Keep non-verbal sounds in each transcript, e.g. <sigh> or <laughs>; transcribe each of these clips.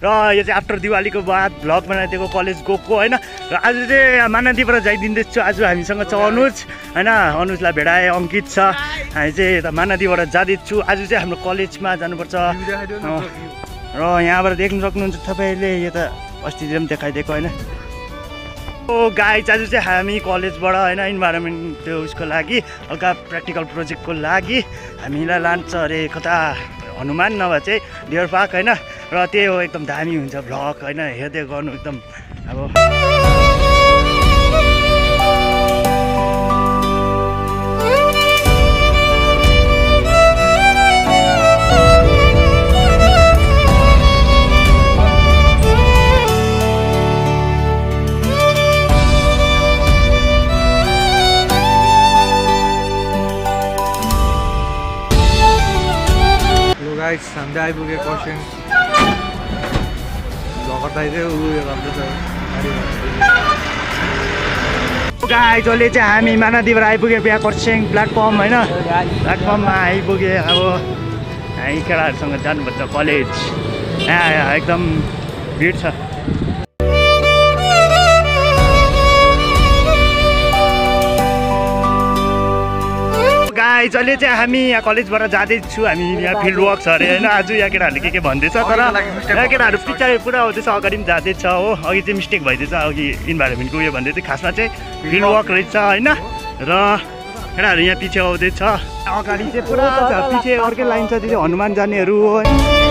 र यो चाहिँ आफ्टर दिवालीको बाद भ्लग बनाइदिएको कलेज गएको होइन? र आज चाहिँ मानादीबाट जाइदिँदैछु। आज हामीसँग छ अनुज होइन? अनुजलाई भेडाए अङ्कित छ। हामी चाहिँ यता मानादीबाट जाँदैछु। आज चाहिँ हाम्रो कलेजमा जानुपर्छ। र यहाँबाट देख्न सक्नुहुन्छ तपाईँले यो त अस्तितिर पनि देखाइदिएको होइन? गाई आज चाहिँ हामी कलेजबाट होइन? इन्भाइरोमेन्ट त्यो उसको लागि हल्का प्र्याक्टिकल प्रोजेक्टको लागि हामीलाई लान्छ। अरे कता? हनुमान नभए चाहिँ डियर पार्क होइन? र त्यही हो एकदम दामी हुन्छ भ्लग होइन? हेर्दै गर्नु एकदम अब। गाइस हामी चाहिँ गाई जसले चाहिँ हामी मानादीबाट आइपुग्यो बिहा खरसाङ प्लेटफर्म होइन? प्लेटफर्ममा आइपुग्यो अब हामी केटाहरूसँग जानुपर्छ कलेज यहाँ एकदम भिड छ। जसले चाहिँ हामी यहाँ कलेजबाट जाँदैछु हामी यहाँ फिल्ड वर्क छ अरे होइन? आज यहाँ केटाहरूले के के भन्दैछ? तर यहाँ केटाहरू पछाडि पुरा आउँदैछ अगाडि पनि जाँदैछ हो? अघि चाहिँ मिस्टेक भइदिएछ अघि इन्भाइरोमेन्टको उयो भन्दै थियो। खासमा चाहिँ फिल्ड वर्क रहेछ होइन? र केटाहरू यहाँ पछि आउँदैछ। अगाडि चाहिँ पुरा पछि अर्कै लाइन छ त्यो हनुमान जानेहरू हो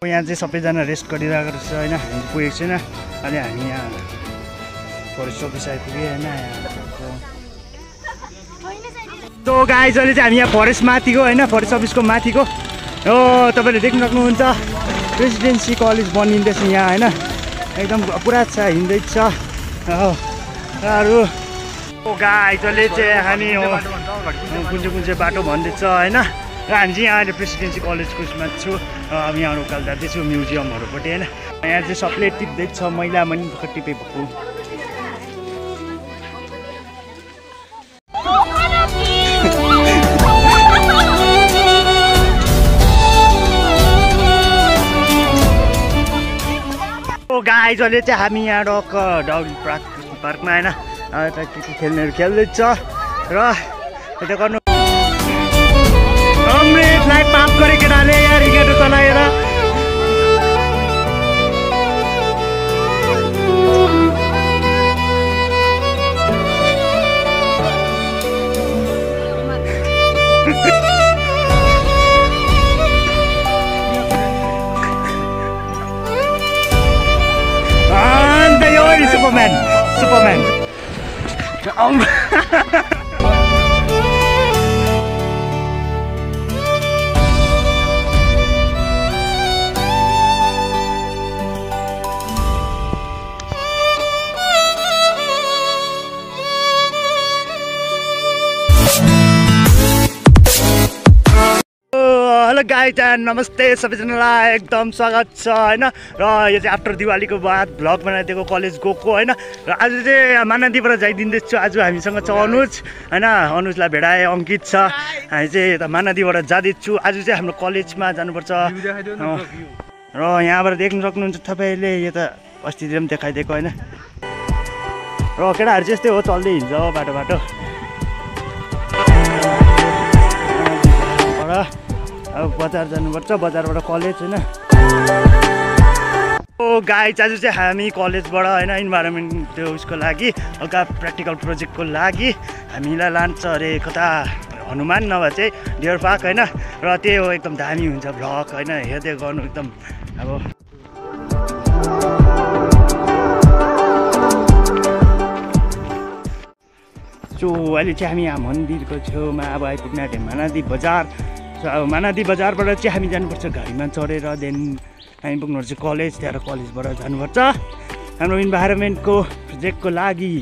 यहाँ चाहिँ सबैजना रेस्ट गरिरहेको रहेछ होइन? हामी पुगेको छैन। अनि हामी यहाँ फरेस्ट अफिस आइपुग्यो होइन? तो गाई चाहिँ हामी यहाँ फरेस्ट माथिको होइन? फरेस्ट अफिसको माथिको। हो तपाईँले देख्न सक्नुहुन्छ प्रेसिडेन्सी कलेज बनिँदैछ यहाँ होइन? एकदम पुरा छ हिँड्दैछ। हो गाई चाहिँ हामी कुन चाहिँ कुन चाहिँ बाटो भन्दैछ होइन? र हामी चाहिँ यहाँ अहिले प्रेसिडेन्सी कलेजको उसमा छु। यहाँ उकालो जाँदैछु म्युजियमहरूपट्टि होइन? यहाँ चाहिँ सबले टिप्दैछ मैला पनि टिपे भएको गाई जसले चाहिँ हामी यहाँ डक्क डाउन पार्क पार्कमा होइन? यता के के खेल्नेहरू खेल्दैछ। र यता गर्नु wrong. <laughs> हेलो गाई नमस्ते सबैजनालाई एकदम स्वागत छ होइन? र यो चाहिँ आफ्टर दिवालीको बाद भ्लग बनाइदिएको कलेज गएको होइन? र आज चाहिँ मानादीबाट जाइदिँदैछु आज हामीसँग छ अनुज होइन? अनुजलाई भेडाए अङ्कित छ। हामी चाहिँ यता मानादीबाट जाँदैछु। आज चाहिँ हाम्रो कलेजमा जानुपर्छ। र यहाँबाट देख्न सक्नुहुन्छ तपाईँले यो त अस्तितिर पनि देखाइदिएको होइन? र केटाहरू चाहिँ यस्तै हो चल्दै हिँड्छ बाटो बाट अब बजार जानुपर्छ बजारबाट कलेज होइन। ओ गाई आज चाहिँ हामी कलेजबाट होइन इन्भाइरोमेन्ट त्यो उसको लागि हल्का प्र्याक्टिकल प्रोजेक्टको लागि हामीलाई लान्छ अरे कता? हनुमान नभए चाहिँ डियर पार्क होइन र त्यही हो एकदम दामी हुन्छ भ्लग होइन हेर्दै गर्नु एकदम अब। सो अहिले चाहिँ हामी यहाँ मन्दिरको छेउमा अब आइपुग्न मानादी बजार। अब मानादी बजारबाट चाहिँ हामी जानुपर्छ। गाडीमा चढेर देन हामी पुग्नुपर्छ कलेज त्यहाँबाट कलेजबाट जानुपर्छ। हाम्रो इन्भाइरोमेन्टको प्रोजेक्टको लागि।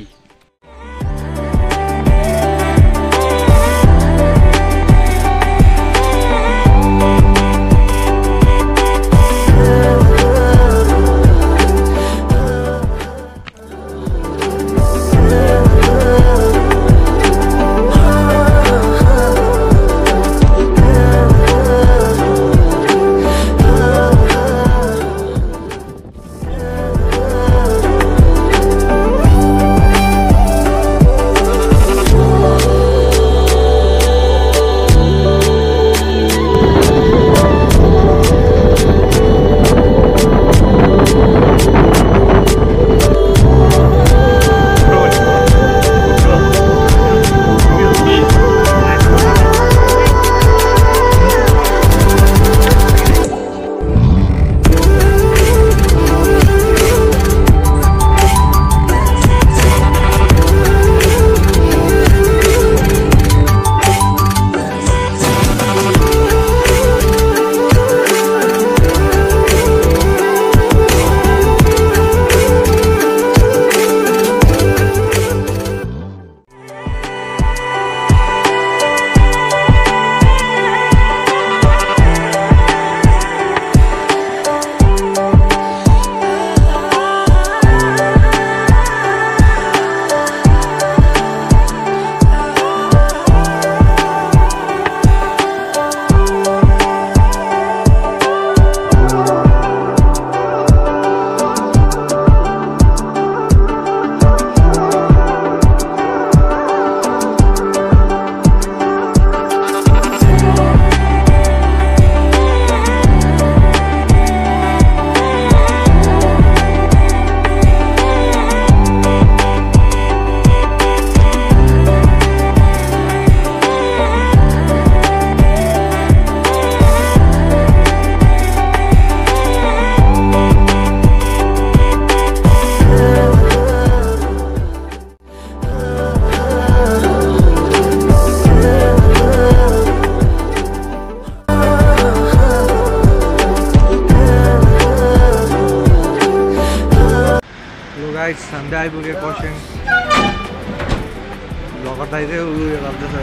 दाइ चाहिँ उयो गर्दैछ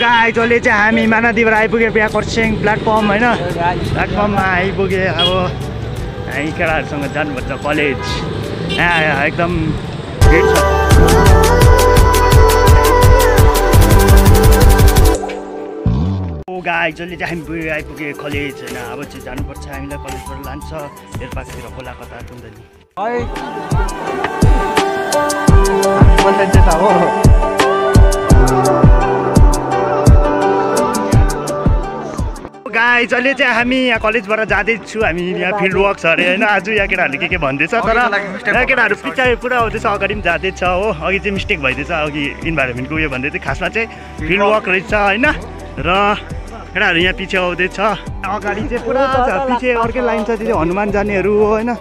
गाडी जसले चाहिँ हामी मानादीबाट आइपुग्यो बिहा खरसाङ प्लेटफर्म होइन? प्लेटफर्ममा आइपुगे अब हामी केटाहरूसँग जानुपर्छ कलेज यहाँ एकदम गाई जसले चाहिँ हामी पुग्यो आइपुग्यो कलेज होइन अब चाहिँ जानुपर्छ हामीलाई कलेजबाट लान्छ। हेरपाकतिर खोला कता कुन्दली गाई जसले चाहिँ हामी यहाँ कलेजबाट जाँदैछु। हामी यहाँ फिल्ड वर्क छ अरे होइन? आज यहाँ केटाहरूले के के भन्दैछ? तर यहाँ केटाहरू पछाडि पुरा आउँदैछ अगाडि पनि जाँदैछ हो। अघि चाहिँ मिस्टेक भइदिएछ अघि इन्भाइरोमेन्टको उयो भन्दै थियो खासमा चाहिँ फिल्ड वर्क रहेछ होइन? र केटाहरू यहाँ पछि आउँदैछ। अगाडि चाहिँ पुरा छ पछि अर्कै लाइन छ त्यो हनुमान जानेहरू हो होइन। र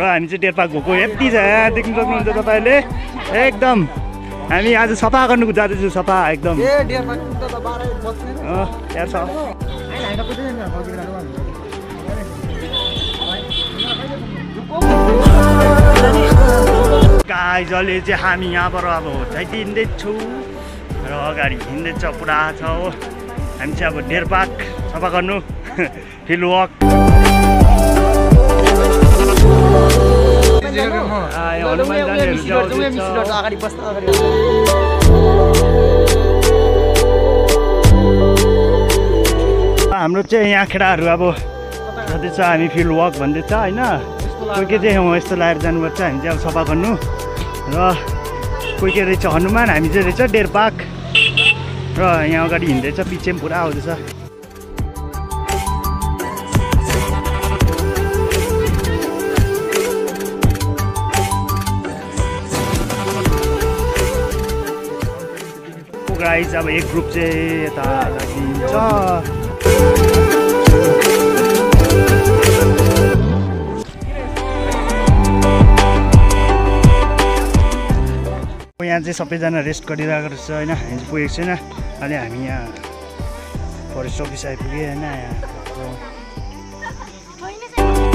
हामी चाहिँ डेर्पा गएको यति छ यहाँ देख्नु सक्नुहुन्छ तपाईँले। एकदम हामी आज सफा गर्नु जाँदैछु सफा एकदम। अँ, त्यहाँ छ। गाई जसले चाहिँ हामी यहाँबाट अब चाहिँ हिँड्दैछौँ र अगाडि हिँड्दैछ पुरा छ हो। हामी चाहिँ अब डेरपाक सफा गर्नु। <laughs> Field walk. हाम्रो चाहिँ यहाँ केटाहरू अब जाँदैछ हामी फिल्ड वक भन्दैछ होइन? कोही के चाहिँ यस्तो लगाएर जानुपर्छ। हामी चाहिँ अब सफा गर्नु। र कोही के रहेछ हनुमान हामी चाहिँ रहेछ डेरपाक र यहाँ अगाडि हिँड्दैछ पछि पनि पुरा आउँदैछ गाइज अब एक ग्रुप चाहिँ यता हिँड्छ यहाँ चाहिँ सबैजना रेस्ट गरिरहेको रहेछ होइन पुगेको छैन अनि हामी यहाँ फरेस्ट अफिस आइपुग्यो होइन यहाँ।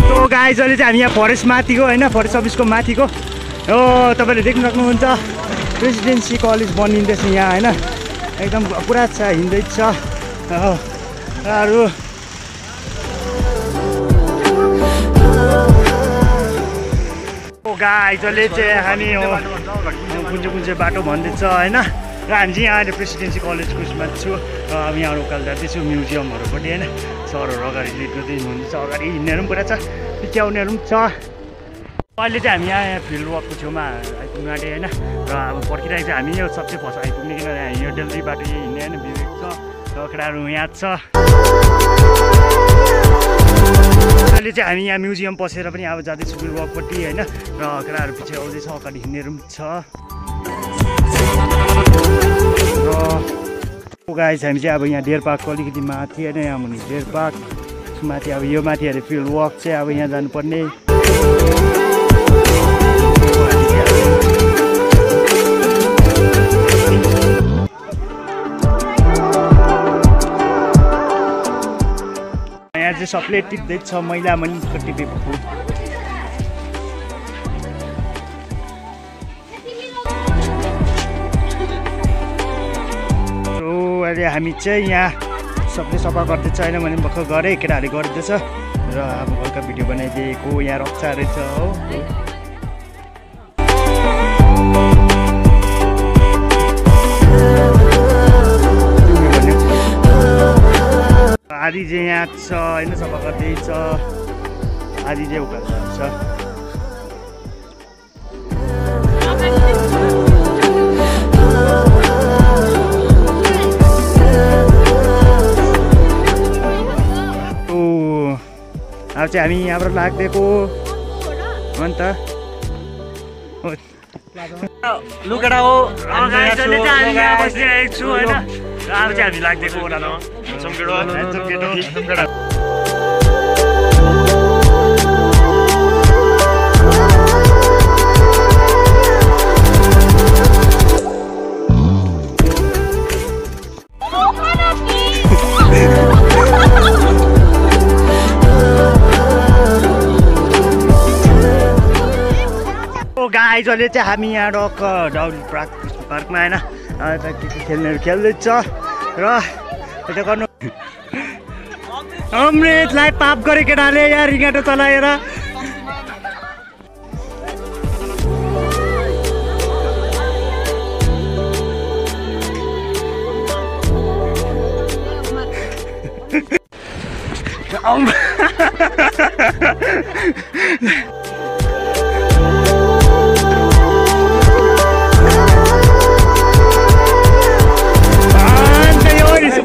तो गाइज अहिले चाहिँ हामी यहाँ फरेस्ट माथिको होइन फरेस्ट अफिसको माथिको। हो तपाईँले देख्नु सक्नुहुन्छ प्रेसिडेन्सी कलेज बनिँदैछ यहाँ होइन। एकदम पुरा छ हिँड्दैछ हो, अरू। गाइजले चाहिँ हामी कुन चाहिँ कुन चाहिँ बाटो भन्दैछ होइन। र हामी चाहिँ यहाँ अहिले प्रेसिडेन्सी कलेजको उसमा छु। अब यहाँ उकालो जाँदैछु म्युजियमहरूपट्टि होइन। सरहरू अगाडि लिड गर्दै अगाडि हिँड्नेहरू पनि पुरा छ पछि आउनेहरू पनि छ। अहिले चाहिँ हामी यहाँ फिल्ड वर्कको छेउमा आइपुग्नु आँटे होइन र अब पर्खिरहेको छ हामी यो सबसे फर्स्ट आइपुग्ने किनभने यो डेली बाटो यही हिँड्ने होइन विवेक छ र केटाहरू यहाँ छ। अहिले चाहिँ हामी यहाँ म्युजियम पसेर पनि अब जाँदैछु फिल्ड वर्कपट्टि होइन र केटाहरू पछि आउँदैछ अगाडि हिँड्नेहरू पनि छ। चाहिँ हामी चाहिँ अब यहाँ डेर पार्कको अलिकति माथि होइन यहाँ मुनि डेर पार्क माथि अब यो माथि अरे फिल्ड वर्क चाहिँ अब यहाँ जानुपर्ने। यहाँ चाहिँ सबले टिप्दैछ मैला मैला टिपेको अहिले हामी चाहिँ यहाँ सबले सफा गर्दैछ होइन भने भर्खर गरेँ केटाहरूले गरिदिएछ र अब हल्का भिडियो बनाइदिएको यहाँ रक्षा रहेछ हो। आधी चाहिँ यहाँ छ होइन सफा गर्दैछ। आधी चाहिँ उकालो चाहिँ हामी यहाँबाट लाग्दिएको हो नि त हो। बसिरहेको छु होइन? अब चाहिँ हामी लाग्दिएको अहिले चाहिँ हामी यहाँ रक डाउन पार्क पार्कमा अँ, यता के के खेल्नेहरू खेल्दैछ। र यता गर्नु अमृतलाई पाप गरे केटाले यहाँ रिङ्गाटो चलाएर अम-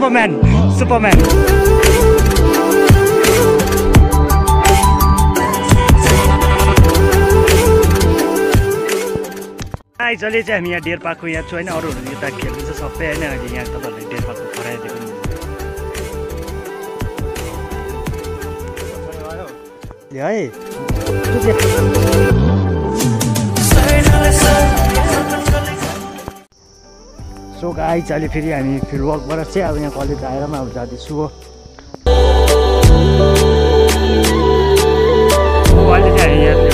सुपरम्यान सुपरम्यान आइजले चाहिँ हामी यहाँ डेर पार्कको यहाँ छु होइन अरूहरू यता खेल्नु छ सबै होइन अहिले यहाँ तपाईँहरूले डेर पार्कको खराइदिएको है सो गाइज अहिले फेरि हामी फिल्ड वर्कबाट चाहिँ अब यहाँ कलेज आएर पनि अब जाँदैछु हो अहिले चाहिँ हामी यहाँ